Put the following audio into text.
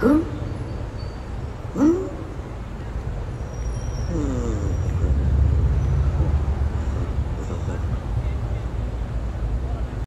うん？うん？うん？